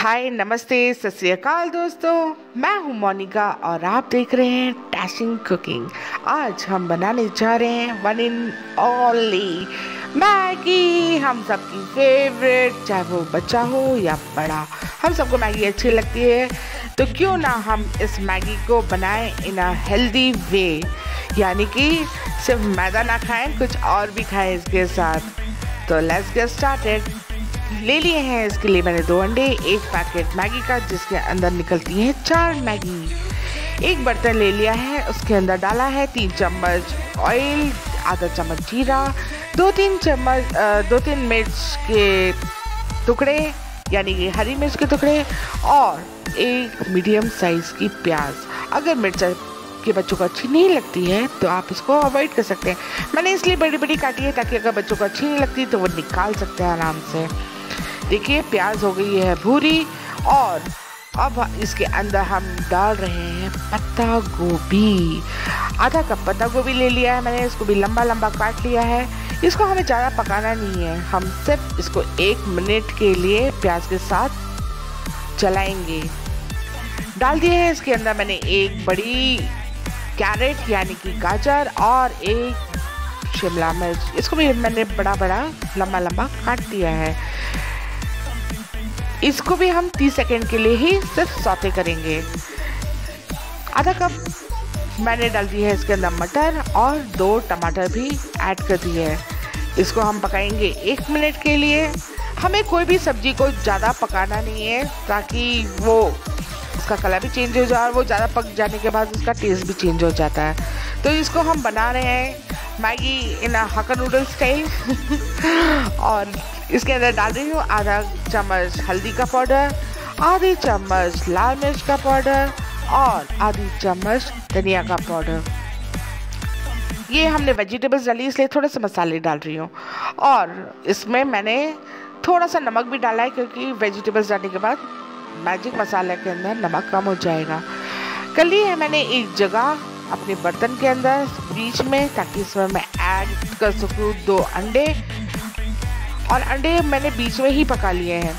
हाय, नमस्ते, सत दोस्तों। मैं हूँ मोनिका और आप देख रहे हैं टैशिंग कुकिंग आज हम बनाने जा रहे हैं वन इन ओनली मैगी, हम सबकी फेवरेट चाहे वो बच्चा हो या बड़ा। हम सबको मैगी अच्छी लगती है। तो क्यों ना हम इस मैगी को बनाएँ इन अ हेल्दी वे यानी कि सिर्फ़ मैदा ना खाएँ, कुछ और भी खाएँ इसके साथ। तो लेट्स गेट स्टार्टेड ले लिए हैं। इसके लिए मैंने दो अंडे, एक पैकेट मैगी का, जिसके अंदर निकलती हैं चार मैगी। एक बर्तन ले लिया है, उसके अंदर डाला है तीन चम्मच ऑयल आधा चम्मच जीरा, दो तीन चम्मच दो तीन मिर्च के टुकड़े, यानी कि हरी मिर्च के टुकड़े और एक मीडियम साइज़ की प्याज। अगर मिर्च के बच्चों को अच्छी नहीं लगती है तो आप इसको अवॉइड कर सकते हैं। मैंने इसलिए बड़ी बड़ी काटी है ताकि अगर बच्चों को अच्छी नहीं लगती तो वो निकाल सकते हैं आराम से। देखिए, प्याज हो गई है भूरी और अब इसके अंदर हम डाल रहे हैं पत्ता गोभी। आधा कप पत्ता गोभी ले लिया है मैंने, इसको भी लंबा लंबा काट लिया है। इसको हमें ज़्यादा पकाना नहीं है, हम सिर्फ़ इसको एक मिनट के लिए प्याज के साथ चलाएँगे। डाल दिए हैं इसके अंदर मैंने एक बड़ी कैरेट, यानी कि गाजर और एक शिमला मिर्च। इसको भी मैंने बड़ा बड़ा लंबा लंबा काट दिया है। इसको भी हम 30 सेकेंड के लिए ही सिर्फ़ सौते करेंगे। आधा कप मैंने डाल दी है इसके अंदर मटर और दो टमाटर भी ऐड कर दिए है। इसको हम पकाएँगे एक मिनट के लिए। हमें कोई भी सब्ज़ी को ज़्यादा पकाना नहीं है, ताकि वो उसका कलर भी चेंज हो जाए और वो ज़्यादा पक जाने के बाद उसका टेस्ट भी चेंज हो जाता है। तो इसको हम बना रहे हैं Maggi in hakka noodle style और इसके अंदर डाल रही हूँ आधा चम्मच हल्दी का पाउडर, आधी चम्मच लाल मिर्च का पाउडर और आधी चम्मच धनिया का पाउडर। ये हमने वेजिटेबल्स डाली, इसलिए थोड़े से मसाले डाल रही हूँ। और इसमें मैंने थोड़ा सा नमक भी डाला है, क्योंकि वेजिटेबल्स डालने के बाद मैजिक मसाले के अंदर नमक कम हो जाएगा। कर ली है मैंने एक जगह अपने बर्तन के अंदर, बीच में, ताकि इसमें मैं ऐड कर सकूँ दो अंडे। और अंडे मैंने बीच में ही पका लिए हैं।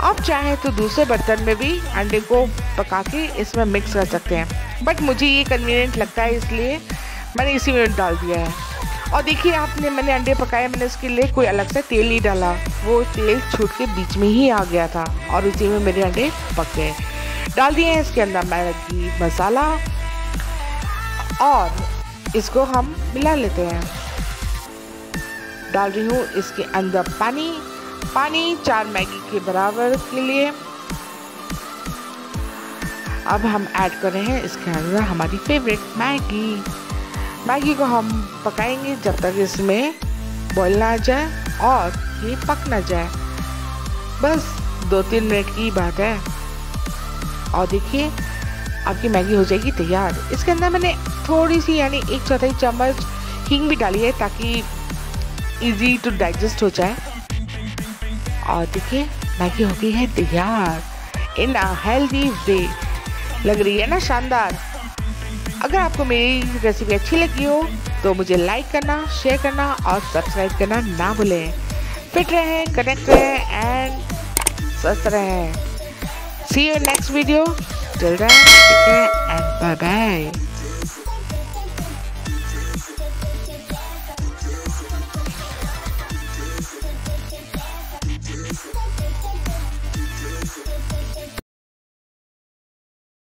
आप चाहें तो दूसरे बर्तन में भी अंडे को पका के इसमें मिक्स कर सकते हैं। बट मुझे ये कन्वीनियंट लगता है, इसलिए मैंने इसी में डाल दिया है। और देखिए, आपने मैंने अंडे पकाए, मैंने उसके लिए कोई अलग से तेल नहीं डाला। वो तेल छूट के बीच में ही आ गया था और उसी में मेरे अंडे पक गए। डाल दिए हैं इसके अंदर मैगी, मसाला और इसको हम मिला लेते हैं। डाल रही हूँ। इसके अंदर पानी पानी चार मैगी के बराबर के लिए। अब हम ऐड कर रहे हैं इसके अंदर हमारी फेवरेट मैगी। मैगी को हम पकाएँगे जब तक इसमें बॉईल ना आ जाए और ये पक ना जाए। बस दो तीन मिनट की बात है। और देखिए, आपकी मैगी हो जाएगी तैयार। इसके अंदर मैंने थोड़ी सी, यानी एक चौथाई चम्मच हींग भी डाली है ताकि इजी टू डाइजेस्ट हो जाए। और देखिए, मैगी हो गई है तैयार। इन अ हेल्दी वे लग रही है ना शानदार? अगर आपको मेरी रेसिपी अच्छी लगी हो तो मुझे लाइक करना शेयर करना और सब्सक्राइब करना ना भूलें। फिट रहें कनेक्ट रहें एंड स्वस्थ रहें। See you next video till then and bye bye